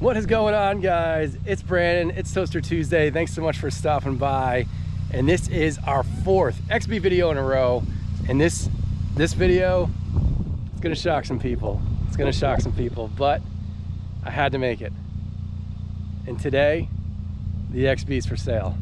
What is going on guys? It's Brandon, it's Toaster Tuesday. Thanks so much for stopping by. And this is our fourth XB video in a row. And this, this video, it's gonna shock some people. It's gonna shock some people, but I had to make it. And today, the XB is for sale.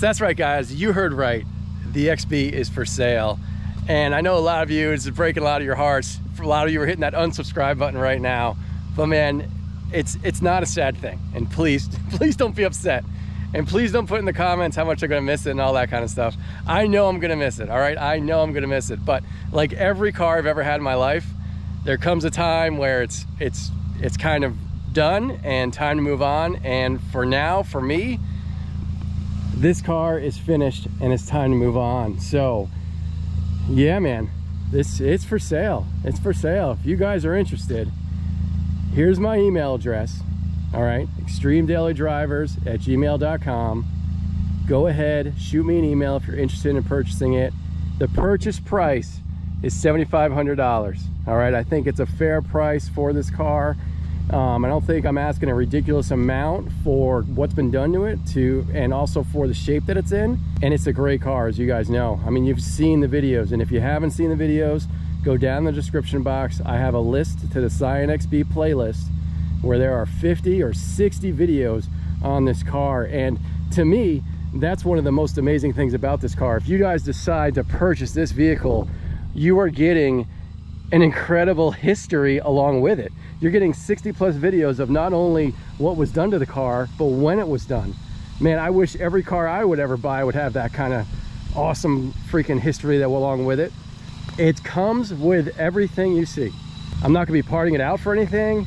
So that's right, guys. You heard right. The XB is for sale. And I know a lot of you, it's breaking a lot of your hearts. For a lot of you are hitting that unsubscribe button right now. But man, it's it's not a sad thing. And please, please don't be upset. And please don't put in the comments how much you're gonna miss it and all that kind of stuff. I know I'm gonna miss it, all right? I know I'm gonna miss it. But like every car I've ever had in my life, there comes a time where it's it's it's kind of done and time to move on. And for now, for me, this car is finished and it's time to move on. So yeah man this it's for sale. It's for sale. If you guys are interested here's my email address all right? extreme daily drivers at gmail.com go ahead shoot me an email if you're interested in purchasing it. The purchase price is $7,500 all right? I think it's a fair price for this car um, I don't think I'm asking a ridiculous amount for what's been done to it to and also for the shape that it's in. And it's a great car, as you guys know. I mean, you've seen the videos, and if you haven't seen the videos, go down the description box. I have a list to the Scion XB playlist where there are 50 or 60 videos on this car. And to me, that's one of the most amazing things about this car. If you guys decide to purchase this vehicle, you are getting an incredible history along with it you're getting 60 plus videos of not only what was done to the car, but when it was done. Man, I wish every car I would ever buy would have that kind of awesome freaking history that went along with it. It comes with everything you see. I'm not gonna be parting it out for anything.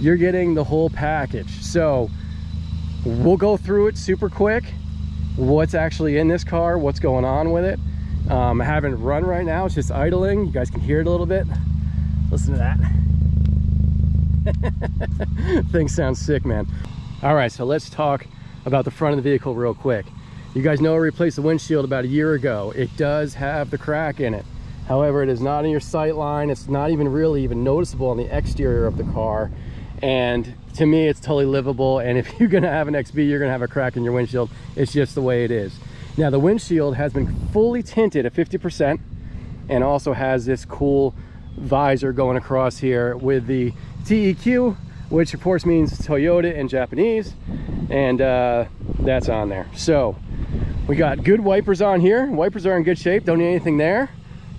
You're getting the whole package. So we'll go through it super quick. What's actually in this car, what's going on with it. Um, I haven't run right now, it's just idling. You guys can hear it a little bit. Listen to that. Thing sounds sick, man. All right, so let's talk about the front of the vehicle real quick. You guys know I replaced the windshield about a year ago. It does have the crack in it. However, it is not in your sight line. It's not even really even noticeable on the exterior of the car. And to me, it's totally livable. And if you're gonna have an XB, you're gonna have a crack in your windshield. It's just the way it is. Now, the windshield has been fully tinted at 50% and also has this cool visor going across here with the TEQ, which of course means Toyota in Japanese, and uh, that's on there. So we got good wipers on here. Wipers are in good shape, don't need anything there.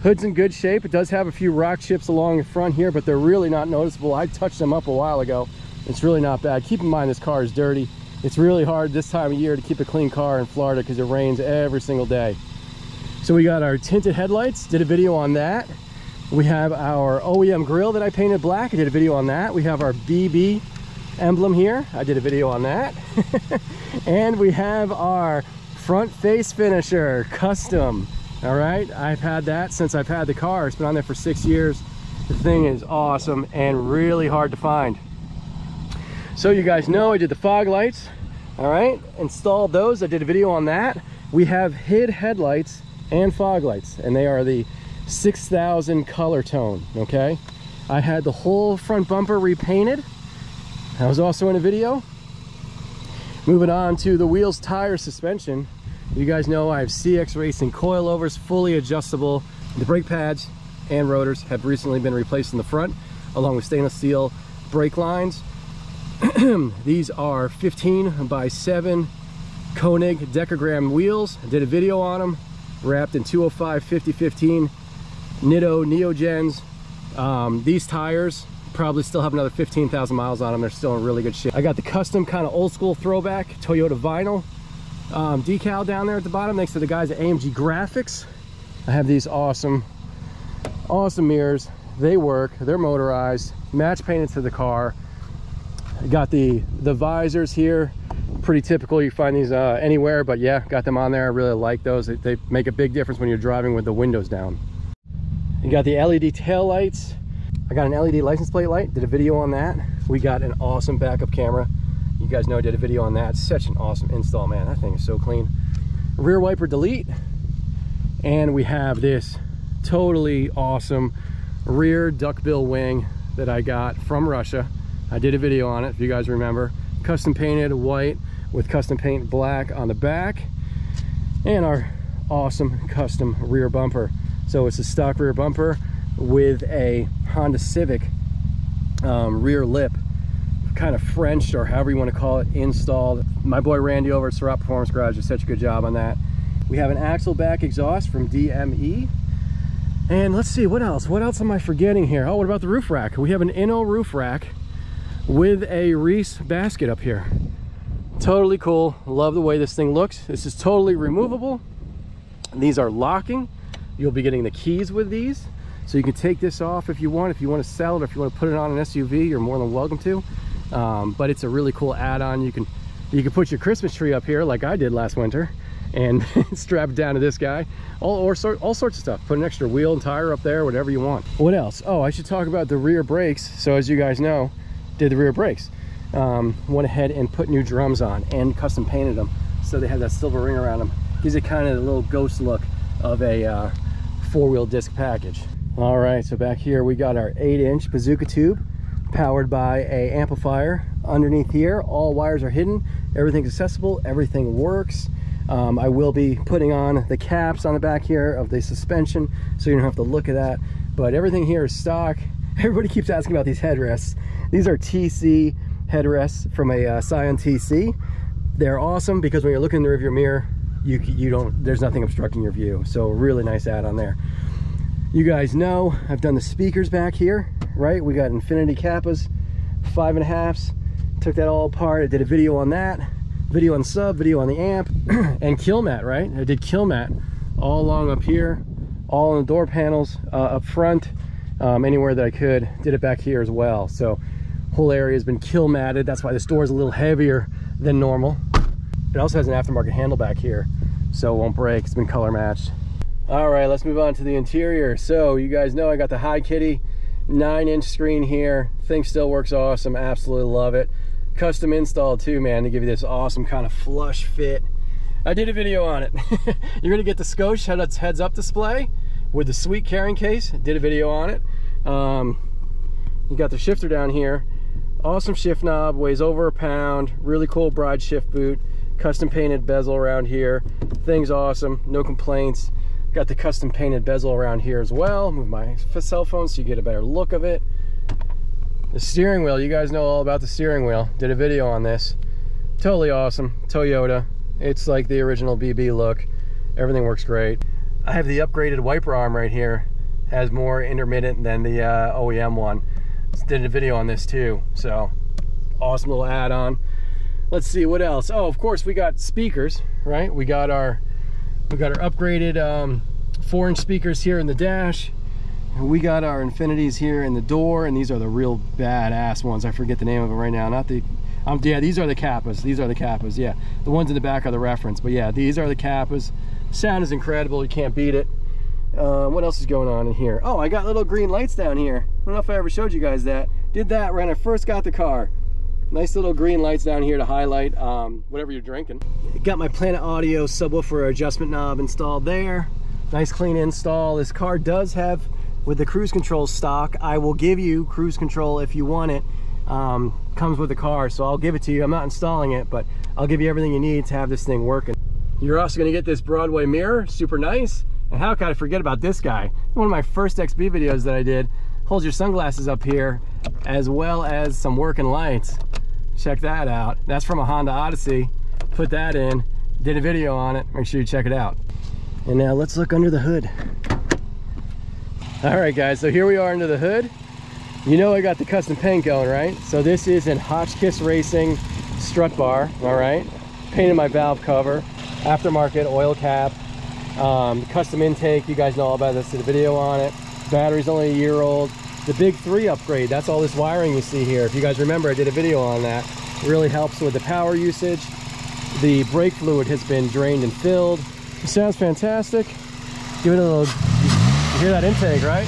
Hood's in good shape. It does have a few rock chips along the front here, but they're really not noticeable. I touched them up a while ago. It's really not bad. Keep in mind this car is dirty. It's really hard this time of year to keep a clean car in Florida because it rains every single day. So we got our tinted headlights, did a video on that. We have our OEM grill that I painted black. I did a video on that. We have our BB emblem here. I did a video on that. and we have our front face finisher, custom. All right, I've had that since I've had the car. It's been on there for six years. The thing is awesome and really hard to find. So you guys know I did the fog lights. All right, installed those. I did a video on that. We have HID headlights and fog lights, and they are the 6000 color tone okay i had the whole front bumper repainted that was also in a video moving on to the wheels tire suspension you guys know i have cx racing coilovers fully adjustable the brake pads and rotors have recently been replaced in the front along with stainless steel brake lines these are 15 by 7 Konig Dekagram wheels I did a video on them wrapped in 205 50 15 Nitto Neogens. Um, these tires probably still have another 15,000 miles on them. They're still in really good shape. I got the custom kind of old school throwback Toyota vinyl um, decal down there at the bottom next to the guys at AMG Graphics. I have these awesome, awesome mirrors. They work, they're motorized, match painted to the car. Got the, the visors here, pretty typical. You find these uh, anywhere, but yeah, got them on there. I really like those. They, they make a big difference when you're driving with the windows down. You got the LED tail lights. I got an LED license plate light, did a video on that. We got an awesome backup camera. You guys know I did a video on that. Such an awesome install, man. That thing is so clean. Rear wiper delete. And we have this totally awesome rear duckbill wing that I got from Russia. I did a video on it, if you guys remember. Custom painted white with custom paint black on the back. And our awesome custom rear bumper. So it's a stock rear bumper with a Honda Civic um, rear lip kind of French or however you want to call it installed. My boy Randy over at Surratt Performance Garage did such a good job on that. We have an axle back exhaust from DME. And let's see, what else? What else am I forgetting here? Oh, what about the roof rack? We have an Inno roof rack with a Reese basket up here. Totally cool. Love the way this thing looks. This is totally removable. These are locking. You'll be getting the keys with these. So you can take this off if you want. If you want to sell it or if you want to put it on an SUV, you're more than welcome to. Um, but it's a really cool add-on. You can you can put your Christmas tree up here like I did last winter and strap it down to this guy. All, or sort, all sorts of stuff. Put an extra wheel and tire up there, whatever you want. What else? Oh, I should talk about the rear brakes. So as you guys know, did the rear brakes. Um, went ahead and put new drums on and custom painted them. So they have that silver ring around them. Gives it kind of a little ghost look of a uh, four-wheel disc package. All right, so back here we got our eight inch bazooka tube powered by a amplifier underneath here. All wires are hidden, everything's accessible, everything works. Um, I will be putting on the caps on the back here of the suspension so you don't have to look at that. But everything here is stock. Everybody keeps asking about these headrests. These are TC headrests from a uh, Scion TC. They're awesome because when you're looking in the rearview mirror, you, you don't, there's nothing obstructing your view. So really nice add on there. You guys know I've done the speakers back here, right? We got Infinity Kappas, five and a halfs. Took that all apart. I did a video on that, video on sub, video on the amp, and Kilmat, right? I did Kilmat all along up here, all on the door panels, uh, up front, um, anywhere that I could. Did it back here as well. So whole area has been Kilmatted. That's why this door is a little heavier than normal. It also has an aftermarket handle back here, so it won't break. It's been color matched. All right, let's move on to the interior. So you guys know I got the Hikity nine inch screen here. Thing still works awesome, absolutely love it. Custom install too, man, to give you this awesome kind of flush fit. I did a video on it. You're gonna get the Scosche heads up display with the sweet carrying case. Did a video on it. Um, you got the shifter down here. Awesome shift knob, weighs over a pound. Really cool bride shift boot. Custom painted bezel around here. Thing's awesome, no complaints. Got the custom painted bezel around here as well. Move my cell phone so you get a better look of it. The steering wheel, you guys know all about the steering wheel. Did a video on this. Totally awesome. Toyota. It's like the original BB look. Everything works great. I have the upgraded wiper arm right here. Has more intermittent than the uh, OEM one. Did a video on this too. So awesome little add-on. Let's see what else. Oh, of course we got speakers, right? We got our we got our upgraded um, four inch speakers here in the dash. We got our Infinities here in the door, and these are the real badass ones. I forget the name of them right now. Not the, um, yeah, these are the Kappas. These are the Kappas, yeah. The ones in the back are the reference, but yeah, these are the Kappas. Sound is incredible, you can't beat it. Uh, what else is going on in here? Oh, I got little green lights down here. I don't know if I ever showed you guys that. Did that when I first got the car. Nice little green lights down here to highlight um, whatever you're drinking. Got my Planet Audio subwoofer adjustment knob installed there. Nice clean install. This car does have, with the cruise control stock, I will give you cruise control if you want it. Um, comes with the car, so I'll give it to you. I'm not installing it, but I'll give you everything you need to have this thing working. You're also gonna get this Broadway mirror, super nice. And how could I forget about this guy? One of my first XB videos that I did holds your sunglasses up here, as well as some working lights. Check that out. That's from a Honda Odyssey. Put that in, did a video on it. Make sure you check it out. And now let's look under the hood. All right, guys, so here we are under the hood. You know I got the custom paint going, right? So this is an Hotchkiss Racing strut bar, all right? Painted my valve cover, aftermarket oil cap, um, custom intake, you guys know all about this, did a video on it. Battery's only a year old. The big three upgrade, that's all this wiring you see here. If you guys remember, I did a video on that. It really helps with the power usage. the brake fluid has been drained and filled. It sounds fantastic. Give it a little, you hear that intake, right?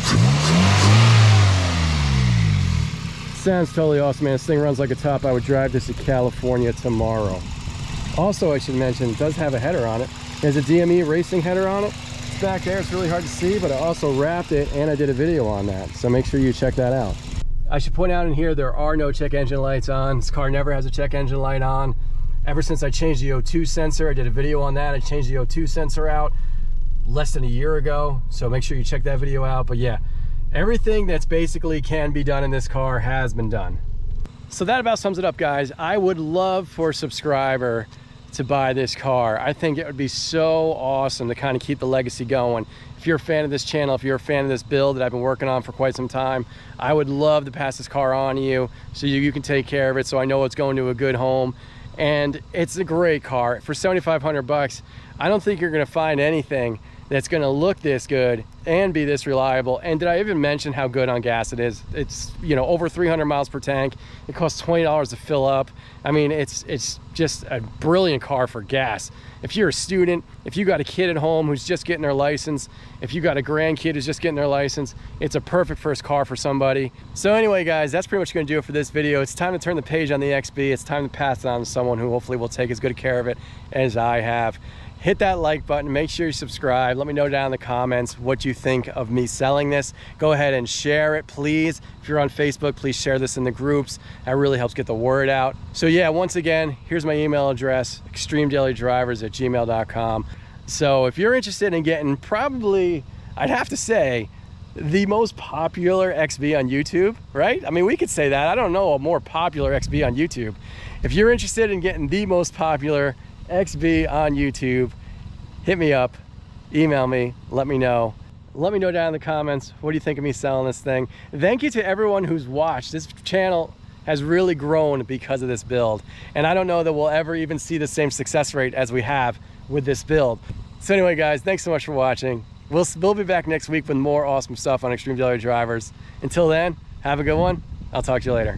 Sounds totally awesome, man. This thing runs like a top. I would drive this to California tomorrow. Also, I should mention, it does have a header on it. There's a DME racing header on it. It's back there. It's really hard to see, but I also wrapped it and I did a video on that. So make sure you check that out. I should point out in here, there are no check engine lights on. This car never has a check engine light on. Ever since I changed the O2 sensor, I did a video on that. I changed the O2 sensor out less than a year ago. So make sure you check that video out. But yeah, everything that's basically can be done in this car has been done. So that about sums it up, guys. I would love for a subscriber to buy this car. I think it would be so awesome to kind of keep the legacy going. If you're a fan of this channel, if you're a fan of this build that I've been working on for quite some time, I would love to pass this car on to you so you, you can take care of it so I know it's going to a good home. And it's a great car. For 7,500 bucks, I don't think you're gonna find anything that's gonna look this good and be this reliable. And did I even mention how good on gas it is? It's, you know, over 300 miles per tank. It costs $20 to fill up. I mean, it's, it's just a brilliant car for gas. If you're a student, if you got a kid at home who's just getting their license, if you got a grandkid who's just getting their license, it's a perfect first car for somebody. So anyway, guys, that's pretty much gonna do it for this video. It's time to turn the page on the XB. It's time to pass it on to someone who hopefully will take as good care of it as I have hit that like button. Make sure you subscribe. Let me know down in the comments what you think of me selling this. Go ahead and share it please. If you're on facebook please share this in the groups. That really helps get the word out. So yeah once again here's my email address extremedailyDrivers at gmail.com so if you're interested in getting probably i'd have to say the most popular xb on youtube right? I mean we could say that. I don't know a more popular xb on youtube. If you're interested in getting the most popular XB on YouTube. Hit me up, email me, let me know. Let me know down in the comments, what do you think of me selling this thing? Thank you to everyone who's watched. This channel has really grown because of this build. And I don't know that we'll ever even see the same success rate as we have with this build. So anyway, guys, thanks so much for watching. We'll, we'll be back next week with more awesome stuff on Extreme Daily Drivers. Until then, have a good one. I'll talk to you later.